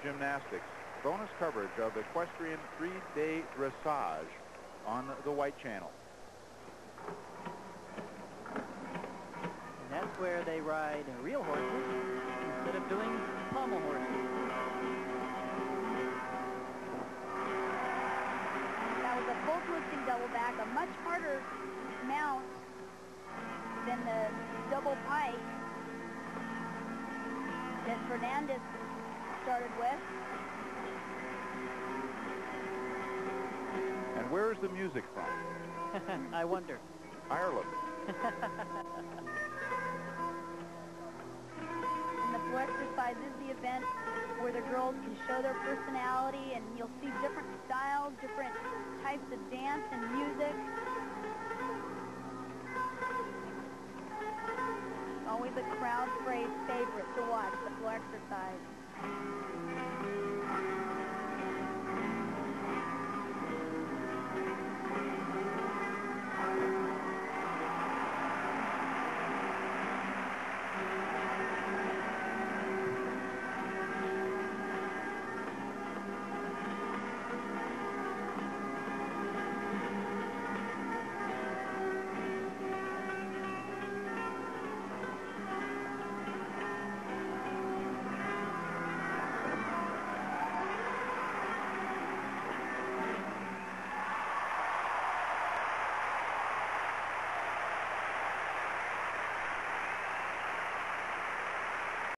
Gymnastics, bonus coverage of equestrian three-day dressage on the White Channel. And that's where they ride real horses instead of doing pommel horses. That was a full twisting double back, a much harder mount than the double pike that Fernandez started with. And where is the music from? I wonder. Ireland. And the Floor Exercise is the event where the girls can show their personality and you'll see different styles, different types of dance and music. Always a crowd praise favorite to watch, the Floor うん。